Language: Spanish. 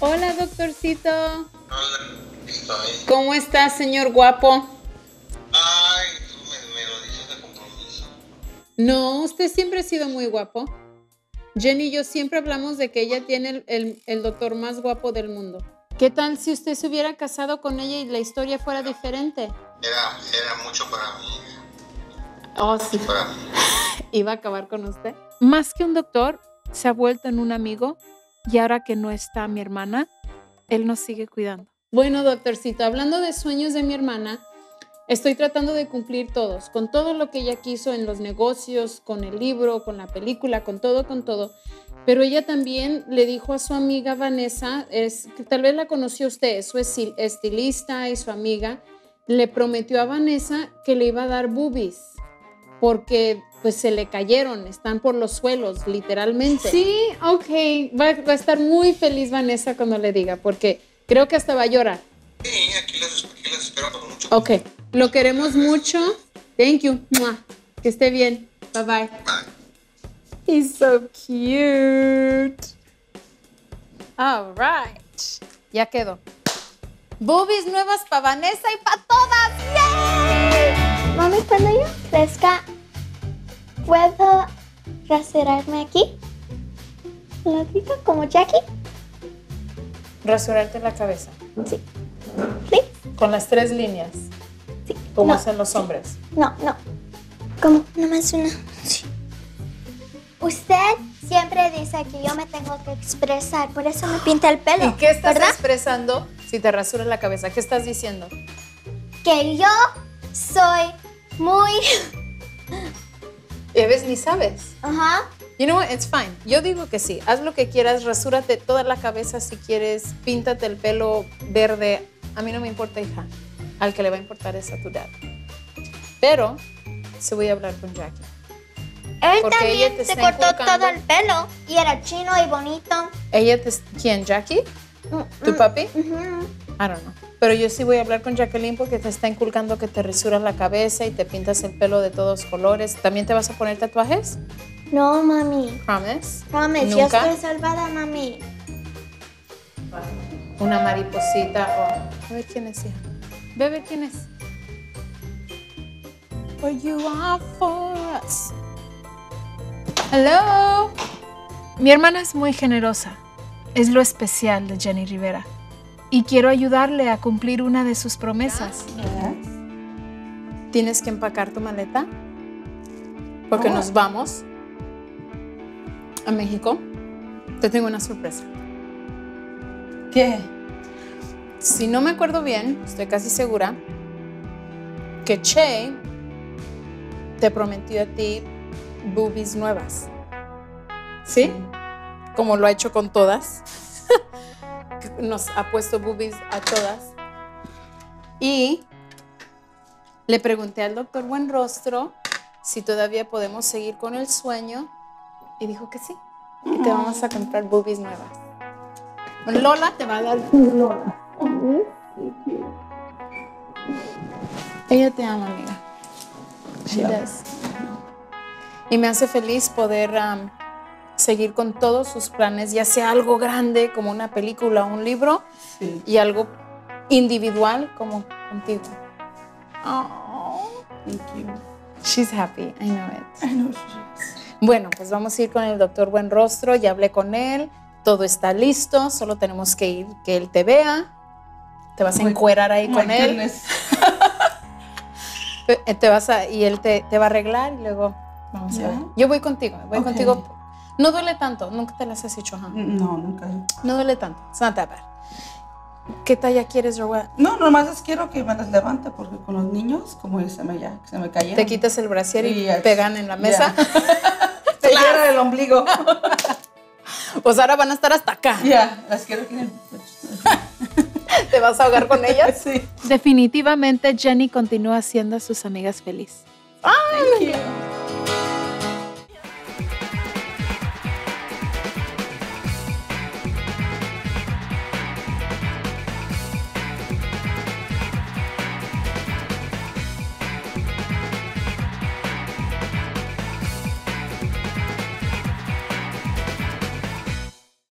Hola, doctorcito. Hola, estoy. ¿Cómo está, señor guapo? Ay, tú me, me lo dices de compromiso. No, usted siempre ha sido muy guapo. Jenny y yo siempre hablamos de que ella tiene el, el- el doctor más guapo del mundo. ¿Qué tal si usted se hubiera casado con ella y la historia fuera diferente? Era, era mucho para mí. Oh, sí. Para mí. Iba a acabar con usted. Más que un doctor, se ha vuelto en un amigo y ahora que no está mi hermana, él nos sigue cuidando. Bueno, doctorcito, hablando de sueños de mi hermana, estoy tratando de cumplir todos, con todo lo que ella quiso en los negocios, con el libro, con la película, con todo, con todo. Pero ella también le dijo a su amiga Vanessa, es, que tal vez la conoció usted, su esti- estilista y su amiga, le prometió a Vanessa que le iba a dar boobies porque pues se le cayeron, están por los suelos, literalmente. Sí, ok, va, va a estar muy feliz Vanessa cuando le diga, porque creo que hasta va a llorar. Sí, aquí las, aquí las espero con mucho. Ok, lo queremos mucho. Thank you. Mua. Que esté bien. Bye bye. Bye. He's so cute. All right. Ya quedó. Boobies nuevas para Vanessa y para todas. ¡Yay! Mami, cuando yo crezca, ¿puedo rasurarme aquí? ¿Lo digo como Jackie? Rasurarte la cabeza Sí. ¿Sí? con las tres líneas, Sí. como no, hacen los hombres. no, no. Como nomás una. Sí. Usted siempre dice que yo me tengo que expresar, por eso me pinta el pelo. ¿Y qué estás ¿Verdad? expresando si te rasuras la cabeza? ¿Qué estás diciendo? Que yo soy muy. Ya ves, ni sabes. Ajá. You know what? It's fine. Yo digo que sí. Haz lo que quieras, rasúrate toda la cabeza si quieres, píntate el pelo verde. A mí no me importa, hija. Al que le va a importar es a tu dad. Pero sí voy a hablar con Jackie. Él Porque ella también te se cortó todo el pelo y era chino y bonito. ¿Ella te... ¿Quién? ¿Jackie? ¿Tu papi? Ujú. I don't know. Pero yo sí voy a hablar con Jacqueline porque te está inculcando que te rasuras la cabeza y te pintas el pelo de todos colores. ¿También te vas a poner tatuajes? No, mami. Promise. Promise, yo ¿Nunca? estoy salvada, mami. Una mariposita o... A ver quién es, hija. Ve a ver quién es. For you are for us. Hello. Mi hermana es muy generosa. Es lo especial de Jenny Rivera. Y quiero ayudarle a cumplir una de sus promesas. Tienes que empacar tu maleta porque nos vamos a México. Te tengo una sorpresa. ¿Qué? Si no me acuerdo bien, estoy casi segura que Che te prometió a ti boobies nuevas. ¿Sí? Como lo ha hecho con todas. Nos ha puesto boobies a todas. Y le pregunté al doctor Buenrostro si todavía podemos seguir con el sueño y dijo que sí. Y te vamos a comprar boobies nuevas. Lola te va a dar Lola. Ella te ama, amiga. She does. Y me hace feliz poder um, seguir con todos sus planes, ya sea algo grande como una película o un libro, Sí. y algo individual como contigo. Oh, Thank you. she's happy, I know it. I know she is. Bueno, pues vamos a ir con el doctor Buenrostro, ya hablé con él, todo está listo, solo tenemos que ir, que él te vea, te vas a My- encuerar ahí My con él, eh, te vas a, y él te, te va a arreglar y luego vamos a Ya. ver. Yo voy contigo, voy Ok. contigo. No duele tanto, nunca te las has hecho, ajá. No, nunca. No duele tanto, it's not that bad. ¿Qué talla quieres, Roa? No, nomás es quiero que me las levante porque con los niños, como se me, ya, se me cayeron. Te quitas el brasier y pegan en la mesa. Te cierran el ombligo. Pues ahora van a estar hasta acá. Ya, las quiero que... ¿Te vas a ahogar con ellas? Sí. Definitivamente Jenny continúa siendo a sus amigas feliz. Thank you.